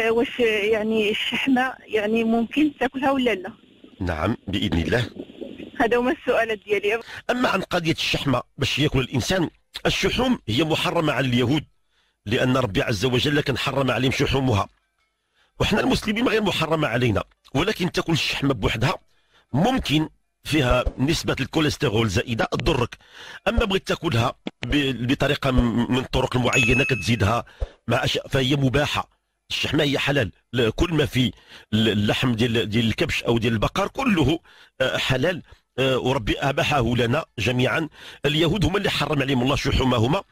واش يعني الشحمه يعني ممكن تاكلها ولا لا؟ نعم بإذن الله. هذا هما السؤالات ديالي. أما عن قضية الشحمه باش ياكل الإنسان الشحوم هي محرمة على اليهود لأن ربي عز وجل كان حرم عليهم شحومها. وحنا المسلمين غير محرمة علينا ولكن تاكل الشحمه بوحدها ممكن فيها نسبة الكوليسترول زائدة تضرك. أما بغيت تاكلها بطريقة من الطرق المعينة كتزيدها مع أشياء فهي مباحة. الشحمة هي حلال كل ما في ال- اللحم ديال ديال الكبش أو ديال البقر كله آه، حلال. آه، وربي أباحه لنا جميعا. اليهود هما اللي حرم عليهم الله شحومهما.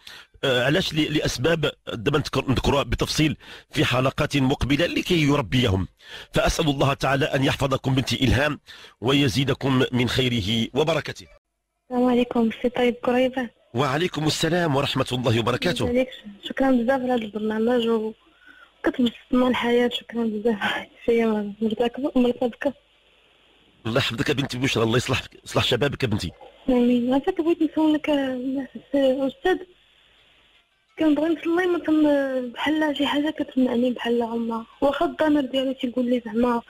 آه، علاش؟ ل- لأسباب دابا نذكر- نذكرها بتفصيل في حلقات مقبلة لكي يربيهم. فأسأل الله تعالى أن يحفظكم بنتي إلهام ويزيدكم من خيره وبركته السلام عليكم سي طيب قريبة وعليكم السلام ورحمة الله وبركاته. شكرا بزاف على هذا البرنامج و كتبسط مع الحياة شكرا بزاف. شي مرتكب مرتبكة الله يحفظك يا بنتي بشرى. الله يصلح يصلح شبابك يا بنتي. آمين. عافاك بغيت نسولك آه، أستاذ كنبغي نصلي ما كن بحال شي حاجة كتمنعني بحال هما واخا الضمير ديالي تيقول لي زعما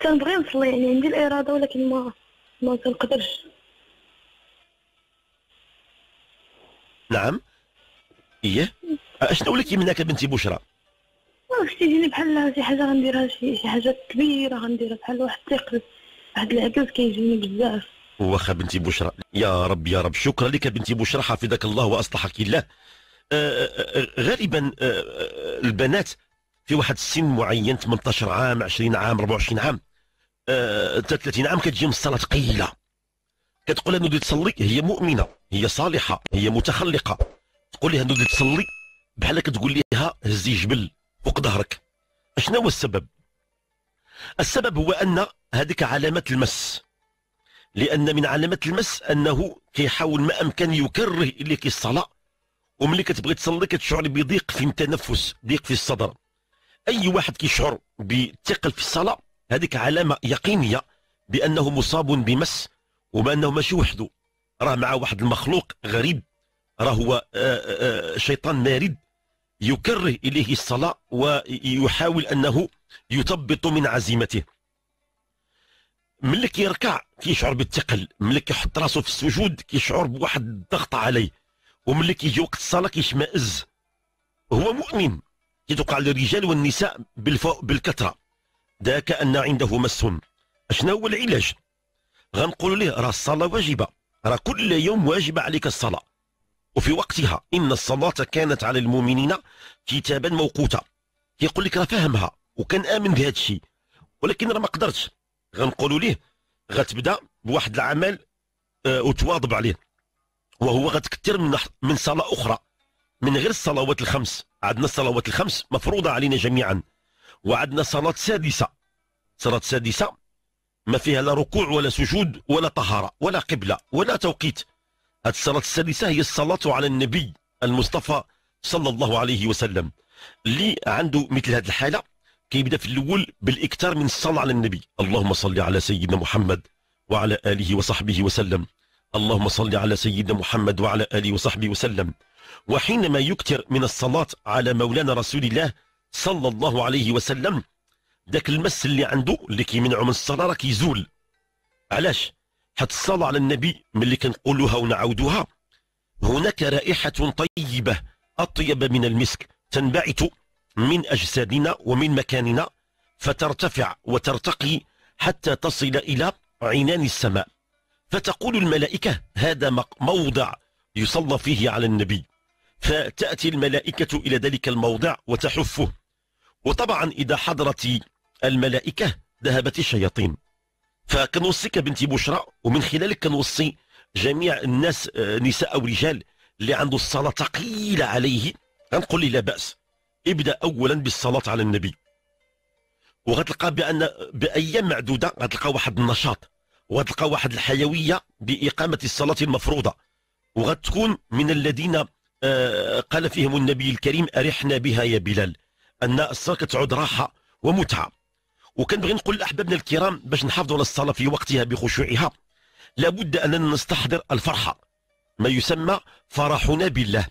تنبغي نصلي يعني عندي الإرادة ولكن ما ما كنقدرش نعم. إيه. أشنو لك منك يا بنتي بشرى؟ ما عرفتش تيجيني بحال شي حاجة غنديرها شي شي حاجة كبيرة غنديرها بحال واحد الثقل واحد العجز كيجيني بزاف. واخا بنتي بشرى يا رب يا رب شكرا لك بنتي بشرى حفظك الله وأصلحك الله آه، آه، آه، غالبا آه، آه، البنات في واحد السن معين 18 عام 20 عام 24 عام آه، 33 عام كتجي من الصلاة ثقيله كتقول لها نودي تصلي هي مؤمنة هي صالحة هي متخلقة. تقول لها نودي تصلي بحال كتقول لها هزي جبل. فوق ظهرك. أشنو هو السبب؟ السبب هو أن هذيك علامه المس. لأن من علامات المس أنه كيحاول ما أمكن يكره إليك الصلاة وملي كتبغي تصلي كتشعر بضيق في التنفس ضيق في الصدر. أي واحد كيشعر بثقل في الصلاة هذيك علامة يقينية بأنه مصاب بمس وبأنه ماشي وحده. راه مع واحد المخلوق غريب راه هو آه، آه، شيطان مارد. يكره إليه الصلاة ويحاول أنه يثبط من عزيمته. ملي كيركع كيشعر بالثقل. ملي كيحط راسو في السجود كيشعر بواحد الضغط عليه. وملي كيجي وقت الصلاة كيشمئز. هو مؤمن. كيتوقع للرجال والنساء. بالكثرة. ذاك أن عنده مس. أشنو هو العلاج؟ غنقول له راه الصلاة واجبة. راه كل يوم واجبة عليك الصلاة. وفي وقتها إن الصلاة كانت على المؤمنين كتابا موقوتا. كيقول لك راه فاهمها وكان آمن بهذا الشيء. ولكن راه ما قدرتش. غنقولوا ليه غتبدأ بواحد العمل آه، وتواظب عليه. وهو غتكثر من من صلاة أخرى. من غير الصلوات الخمس. عندنا الصلوات الخمس مفروضة علينا جميعا. وعندنا صلاة سادسة. صلاة سادسة ما فيها لا ركوع ولا سجود ولا طهارة ولا قبلة ولا توقيت. هذه الصلاة السادسة هي الصلاة على النبي المصطفى صلى الله عليه وسلم. اللي عنده مثل هذه الحالة كيبدا في الأول بالإكثار من الصلاة على النبي. اللهم صل على سيدنا محمد وعلى آله وصحبه وسلم. اللهم صل على سيدنا محمد وعلى آله وصحبه وسلم. وحينما يكثر من الصلاة على مولانا رسول الله صلى الله عليه وسلم ذاك المس اللي عنده اللي كيمنعه من الصلاة راه كيزول. علاش؟ الصلاه على النبي ملي كنقولوها ونعاودوها. هناك رائحة طيبة أطيب من المسك تنبعث من أجسادنا ومن مكاننا فترتفع وترتقي حتى تصل إلى عنان السماء. فتقول الملائكة هذا موضع يصلى فيه على النبي. فتأتي الملائكة إلى ذلك الموضع وتحفه. وطبعا إذا حضرت الملائكة ذهبت الشياطين. فكنوصيك بنتي بشرى ومن خلالك كنوصي جميع الناس آه، نساء أو رجال اللي عنده الصلاة ثقيلة عليه. غنقول لي لا بأس. ابدأ اولا بالصلاة على النبي. وغتلقى بأن بأيام معدودة غتلقى واحد النشاط وغتلقى واحد الحيوية بإقامة الصلاة المفروضة. وغتكون من الذين آه، قال فيهم النبي الكريم أرحنا بها يا بلال. أن الصلاه كتعود راحة ومتعة. وكنبغي نقول لأحبابنا الكرام باش نحافظوا على الصلاة في وقتها بخشوعها. لابد أننا نستحضر الفرحة. ما يسمى فرحنا بالله.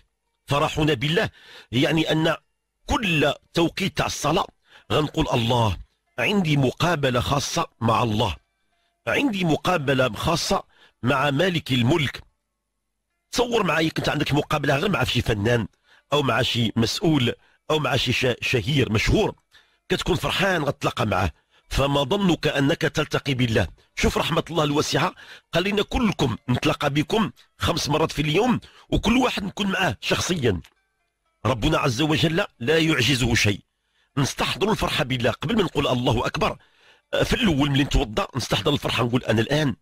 فرحنا بالله يعني أن كل توقيت تاع الصلاة غنقول الله عندي مقابلة خاصة مع الله. عندي مقابلة خاصة مع مالك الملك. تصور معايا كنت عندك مقابلة غير مع شي فنان أو مع شي مسؤول أو مع شي شهير مشهور. كتكون فرحان غتلاقى معاه. فما ظنك أنك تلتقي بالله. شوف رحمة الله الواسعة. قال لنا كلكم نتلاقى بكم خمس مرات في اليوم وكل واحد نكون معاه شخصيا. ربنا عز وجل لا يعجزه شيء. نستحضر الفرحه بالله. قبل ما نقول الله أكبر في الأول ملي نتوضأ نستحضر الفرحه نقول أنا الآن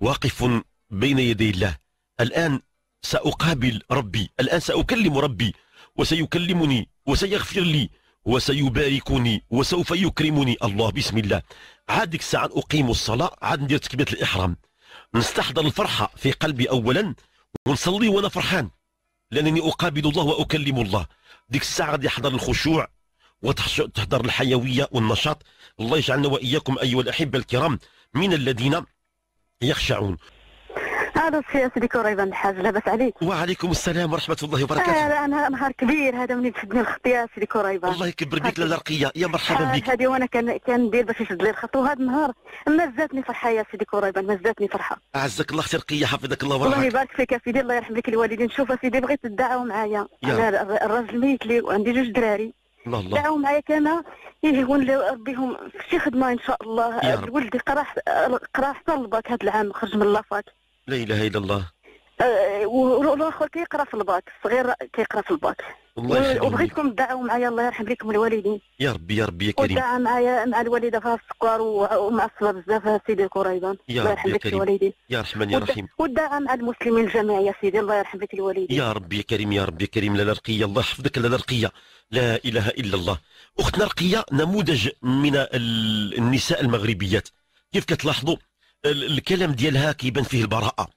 واقف بين يدي الله. الآن سأقابل ربي. الآن سأكلم ربي وسيكلمني وسيغفر لي. وسيباركني وسوف يكرمني الله بسم الله. عاد ديك الساعة أقيم الصلاة عاد ندير تكبيرة الإحرام. نستحضر الفرحة في قلبي اولا ونصلي وأنا فرحان. لأنني أقابل الله وأكلم الله. ديك الساعة غادي يحضر الخشوع وتحضر الحيوية والنشاط. الله يجعلنا وإياكم أيها الأحبة الكرام من الذين يخشعون. هذا الشيء سيدي كريبان الحاج لاباس عليك. وعليكم السلام ورحمة الله وبركاته. هذا أنا نهار كبير هذا منين تشدني الخط يا سيدي كريبان الله يكبر بك لاله رقية. يا مرحبا بك. هذه وأنا كان كان دير باش يشد لي الخط وهذا النهار. ما زادني فرحة يا سيدي كريبان ما زادني فرحة. أعزك الله أختي رقية حفظك الله الله ورعاك يبارك فيك يا سيدي الله يرحم لك الوالدين. شوف سيدي بغيت تدعوا معايا. يا. أنا الر- الراجل ميت لي وعندي جوج دراري. الله الله. دعوا معايا كما يهون لي ربيهم في شي خدمة إن شاء الله. يا رب. ولدي قرا قرأ حتى الباك هذا العام خرج من la fac. لا إله إلا الله. أه، والاخر كيقرأ في الباك الصغير كيقرأ في الباك. الله وبغيتكم تدعوا معايا الله يرحم لكم الوالدين. يا ربي يا ربي يا كريم. ودعا معايا مع الوالده فيها السكر ومعصبه بزاف سيدي الكريبان يا الله يرحم يا لك. الوالدين. يا رحمن يا رحيم. ودعا مع المسلمين الجميع يا سيدي الله يرحم لك الوالدين. يا ربي يا كريم يا ربي يا كريم. لا رقية الله يحفظك لا رقية لا إله إلا الله. أختنا رقية نموذج من ال- النساء المغربيات. كيف كتلاحظوا؟ الكلام ديالها كيبان فيه البراءة.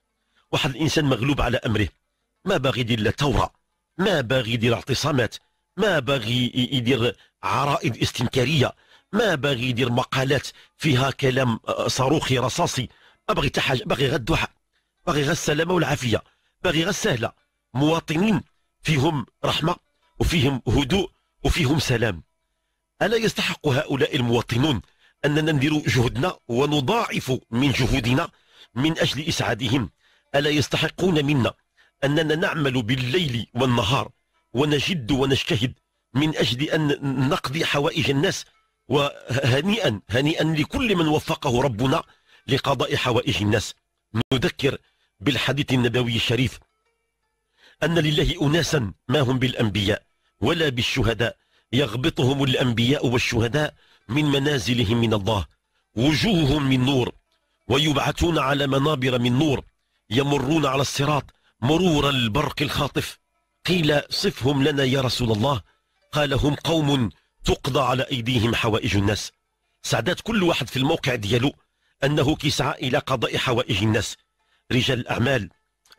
واحد الإنسان مغلوب على أمره. ما باغي يدير لا ثورة. ما باغي يدير اعتصامات ما باغي يدير عرائض استنكارية. ما باغي يدير مقالات فيها كلام آه، صاروخي رصاصي. ما باغي حتى حاجة. باغي غير الدعاء باغي غير السلامة والعافية. باغي غير السهلة مواطنين فيهم رحمة وفيهم هدوء وفيهم سلام. ألا يستحق هؤلاء المواطنون أننا ندير جهدنا ونضاعف من جهودنا من أجل إسعادهم. ألا يستحقون منا أننا نعمل بالليل والنهار ونجد ونجتهد من أجل أن نقضي حوائج الناس وهنيئا هنيئا لكل من وفقه ربنا لقضاء حوائج الناس. نذكر بالحديث النبوي الشريف أن لله أناسا ما هم بالأنبياء ولا بالشهداء. يغبطهم الأنبياء والشهداء من منازلهم من الله وجوههم من نور ويبعثون على منابر من نور يمرون على الصراط مرور البرق الخاطف. قيل صفهم لنا يا رسول الله. قال هم قوم تقضى على أيديهم حوائج الناس. سعدات كل واحد في الموقع ديالو أنه كيسعى إلى قضاء حوائج الناس. رجال الأعمال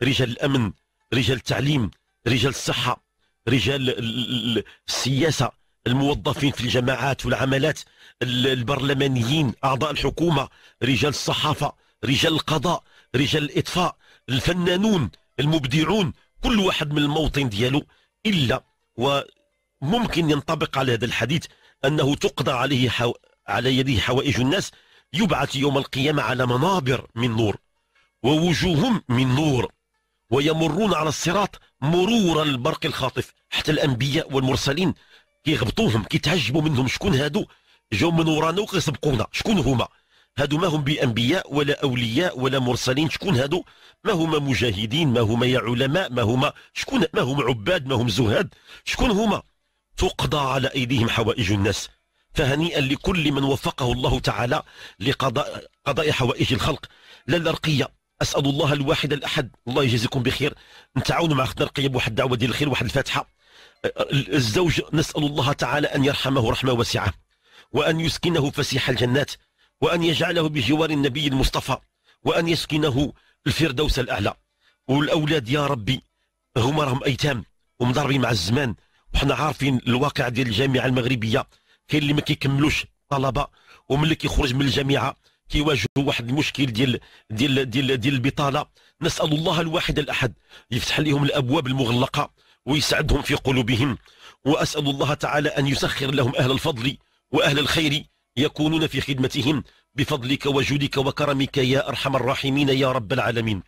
رجال الأمن رجال التعليم رجال الصحة رجال ال- ال- السياسة الموظفين في الجماعات والعملات ال- البرلمانيين أعضاء الحكومة رجال الصحافة رجال القضاء رجال الإطفاء الفنانون المبدعون كل واحد من الموطن ديالو إلا وممكن ينطبق على هذا الحديث أنه تقضى عليه حو... على يديه حوائج الناس يبعث يوم القيامة على منابر من نور ووجوههم من نور ويمرون على الصراط مرور البرق الخاطف حتى الأنبياء والمرسلين. كيغبطوهم كيتعجبوا منهم. شكون هادو؟ جاو من ورانا وكيسبقونا. شكون هما؟ هادو ما هم بأنبياء ولا أولياء ولا مرسلين. شكون هادو؟ ما هما مجاهدين ما هما يا علماء ما هما شكون؟ ما هم عباد ما هم زهاد. شكون هما؟ تقضى على أيديهم حوائج الناس. فهنيئا لكل من وفقه الله تعالى لقضاء قضاء حوائج الخلق. لا الرقيه أسأل الله الواحد الأحد. الله يجزيكم بخير. نتعاونوا مع اختنا رقيه بواحد الدعوة ديال الخير واحد الفاتحة. الزوج نسأل الله تعالى أن يرحمه رحمة واسعة وأن يسكنه فسيح الجنات وأن يجعله بجوار النبي المصطفى وأن يسكنه الفردوس الأعلى. والأولاد يا ربي هما راهم أيتام ومضاربين مع الزمان. وحنا عارفين الواقع ديال الجامعة المغربية كاين اللي ما كيكملوش طلبه وملي كيخرج من الجامعة كيواجهوا واحد المشكل ديال ديال ديال ديال البطالة. نسأل الله الواحد الأحد يفتح لهم الأبواب المغلقة ويسعدهم في قلوبهم. وأسأل الله تعالى أن يسخر لهم أهل الفضل وأهل الخير يكونون في خدمتهم. بفضلك وجودك وكرمك يا أرحم الراحمين يا رب العالمين.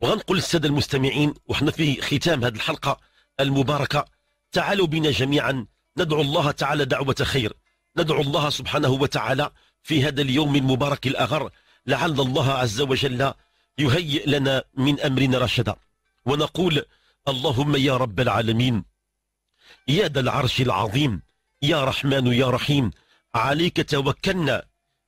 وغنقول للسادة المستمعين وحنا في ختام هذه الحلقة المباركة. تعالوا بنا جميعا. ندعو الله تعالى دعوة خير. ندعو الله سبحانه وتعالى في هذا اليوم المبارك الأغر. لعل الله عز وجل يهيئ لنا من أمرنا رشدا. ونقول اللهم يا رب العالمين يا ذا العرش العظيم يا رحمن يا رحيم عليك توكلنا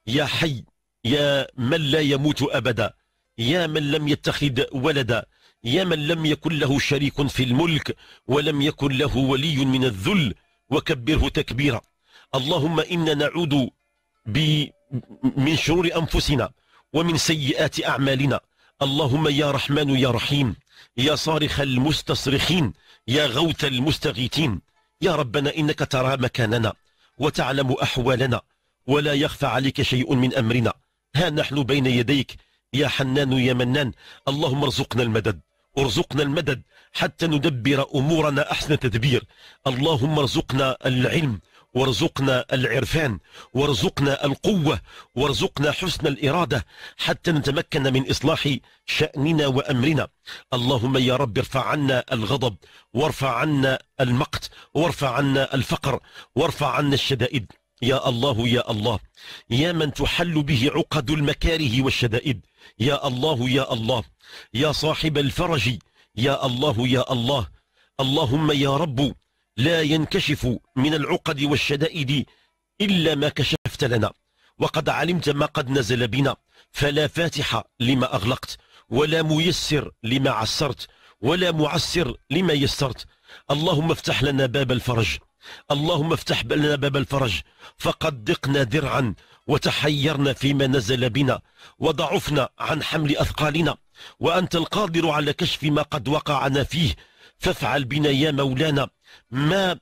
يا حي يا من لا يموت أبدا يا من لم يتخذ ولدا يا من لم يكن له شريك في الملك ولم يكن له ولي من الذل وكبره تكبيرا. اللهم إنا نعوذ من شرور أنفسنا ومن سيئات أعمالنا. اللهم يا رحمن يا رحيم يا صارخ المستصرخين يا غوث المستغيثين. يا ربنا إنك ترى مكاننا وتعلم أحوالنا ولا يخفى عليك شيء من أمرنا. ها نحن بين يديك يا حنان يا منان. اللهم ارزقنا المدد ارزقنا المدد حتى ندبر أمورنا أحسن تدبير. اللهم ارزقنا العلم وارزقنا العرفان وارزقنا القوة وارزقنا حسن الإرادة حتى نتمكن من إصلاح شأننا وأمرنا. اللهم يا رب ارفع عنا الغضب وارفع عنا المقت وارفع عنا الفقر وارفع عنا الشدائد. يا الله يا الله يا من تحل به عقد المكاره والشدائد. يا الله يا الله يا صاحب الفرج. يا الله يا الله اللهم يا رب لا ينكشف من العقد والشدائد إلا ما كشفت لنا. وقد علمت ما قد نزل بنا. فلا فاتح لما أغلقت ولا ميسر لما عسرت ولا معسر لما يسرت. اللهم افتح لنا باب الفرج. اللهم افتح لنا باب الفرج. فقد دقنا درعا وتحيرنا فيما نزل بنا وضعفنا عن حمل أثقالنا. وأنت القادر على كشف ما قد وقعنا فيه. فافعل بنا يا مولانا. ما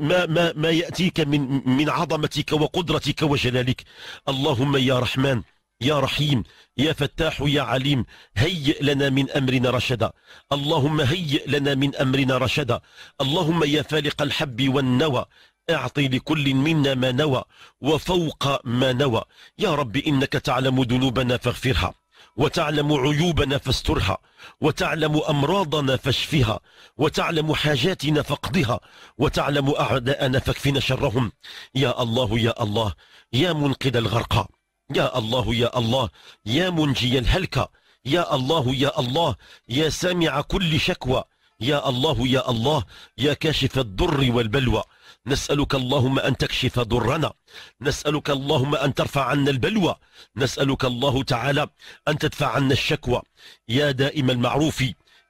ما ما ما يأتيك من من عظمتك وقدرتك وجلالك. اللهم يا رحمن يا رحيم يا فتاح يا عليم هيئ لنا من أمرنا رشدا. اللهم هيئ لنا من أمرنا رشدا. اللهم يا فالق الحب والنوى أعطي لكل منا ما نوى وفوق ما نوى. يا رب إنك تعلم ذنوبنا فاغفرها. وتعلم عيوبنا فاسترها وتعلم أمراضنا فاشفها وتعلم حاجاتنا فاقضها وتعلم أعداءنا فاكفنا شرهم. يا الله يا الله يا منقذ الغرقى يا الله يا الله يا منجي الهلكة يا الله يا الله يا سامع كل شكوى. يا الله يا الله يا كاشف الضر والبلوى. نسألك اللهم أن تكشف ضرنا. نسألك اللهم أن ترفع عنا البلوى. نسألك الله تعالى أن تدفع عنا الشكوى. يا دائم المعروف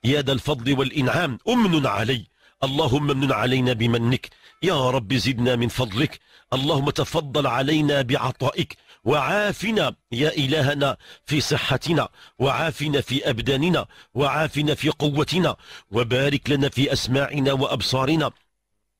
يا ذا الفضل والإنعام أمن علي. اللهم امن علينا بمنك. يا رب زدنا من فضلك. اللهم تفضل علينا بعطائك. وعافنا يا إلهنا في صحتنا. وعافنا في أبداننا. وعافنا في قوتنا. وبارك لنا في أسماعنا وأبصارنا.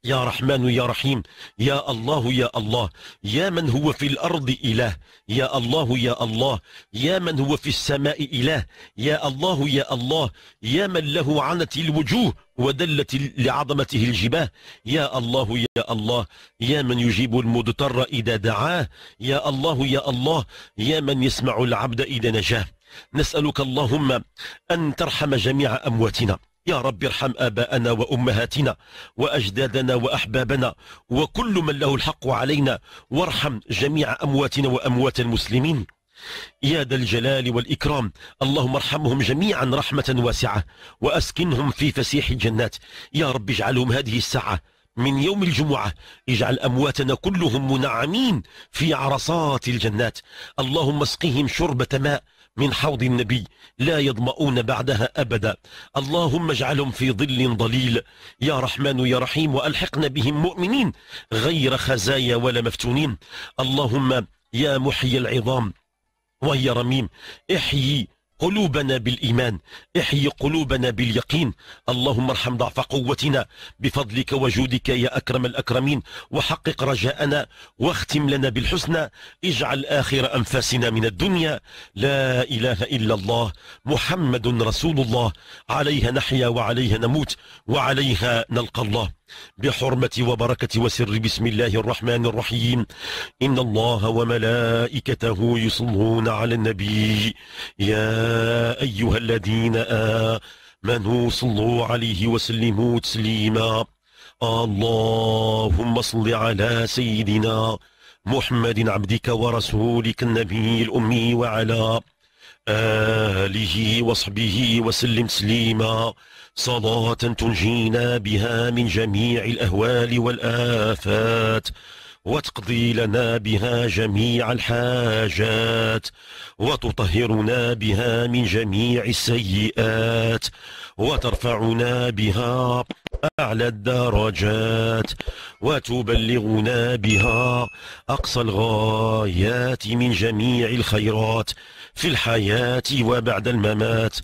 يا رحمن يا رحيم يا الله يا الله يا من هو في الأرض إله يا الله يا الله يا من هو في السماء إله يا الله يا الله يا من له عنت الوجوه ودلت لعظمته الجباه يا الله يا الله يا من يجيب المضطر إذا دعاه يا الله يا الله يا من يسمع العبد إذا نجاه. نسألك اللهم أن ترحم جميع أمواتنا. يا رب ارحم آباءنا وأمهاتنا وأجدادنا وأحبابنا وكل من له الحق علينا وارحم جميع أمواتنا وأموات المسلمين. يا ذا الجلال والإكرام اللهم ارحمهم جميعا رحمة واسعة وأسكنهم في فسيح الجنات. يا رب اجعلهم هذه الساعة من يوم الجمعة اجعل أمواتنا كلهم منعمين في عرصات الجنات. اللهم اسقهم شربة ماء من حوض النبي لا يضمؤون بعدها أبدا. اللهم اجعلهم في ظل ضليل. يا رحمن يا رحيم وألحقنا بهم مؤمنين غير خزايا ولا مفتونين. اللهم يا محيي العظام وهي رميم احيي قلوبنا بالإيمان احيي قلوبنا باليقين. اللهم ارحم ضعف قوتنا بفضلك وجودك يا أكرم الأكرمين. وحقق رجاءنا واختم لنا بالحسنى. اجعل آخر أنفاسنا من الدنيا. لا إله إلا الله محمد رسول الله. عليها نحيا وعليها نموت وعليها نلقى الله. بحرمة وبركة وسر بسم الله الرحمن الرحيم. إن الله وملائكته يصلون على النبي. يا أيها الذين آمنوا صلوا عليه وسلموا تسليما. اللهم صل على سيدنا محمد عبدك ورسولك النبي الأمي وعلى آله وصحبه وسلم تسليما. صلاة تنجينا بها من جميع الأهوال والآفات وتقضي لنا بها جميع الحاجات وتطهرنا بها من جميع السيئات وترفعنا بها أعلى الدرجات وتبلغنا بها أقصى الغايات من جميع الخيرات في الحياة وبعد الممات.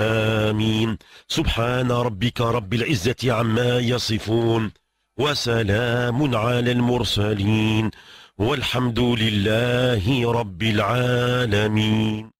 آمين. سبحان ربك رب العزة عما يصفون وسلام على المرسلين. والحمد لله رب العالمين.